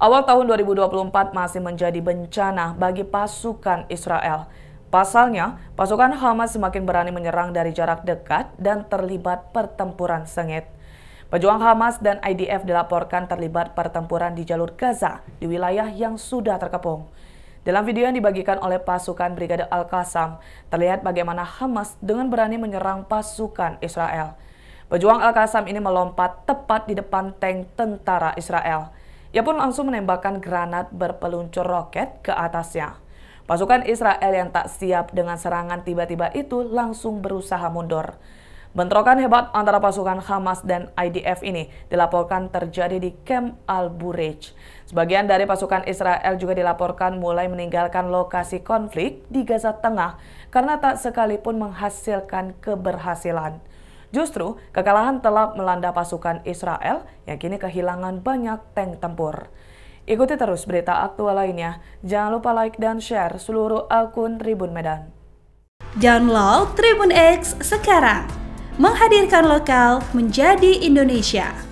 Awal tahun 2024 masih menjadi bencana bagi pasukan Israel. Pasalnya, pasukan Hamas semakin berani menyerang dari jarak dekat dan terlibat pertempuran sengit. Pejuang Hamas dan IDF dilaporkan terlibat pertempuran di jalur Gaza di wilayah yang sudah terkepung. Dalam video yang dibagikan oleh pasukan Brigade Al-Qassam, terlihat bagaimana Hamas dengan berani menyerang pasukan Israel. Pejuang Al-Qassam ini melompat tepat di depan tank tentara Israel. Ia pun langsung menembakkan granat berpeluncur roket ke atasnya. Pasukan Israel yang tak siap dengan serangan tiba-tiba itu langsung berusaha mundur. Bentrokan hebat antara pasukan Hamas dan IDF ini dilaporkan terjadi di Camp Al-Burej. Sebagian dari pasukan Israel juga dilaporkan mulai meninggalkan lokasi konflik di Gaza Tengah karena tak sekalipun menghasilkan keberhasilan. Justru, kekalahan telah melanda pasukan Israel yang kini kehilangan banyak tank tempur. Ikuti terus berita aktual lainnya. Jangan lupa like dan share seluruh akun Tribun Medan. Download Tribun X sekarang. Menghadirkan lokal menjadi Indonesia.